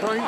point.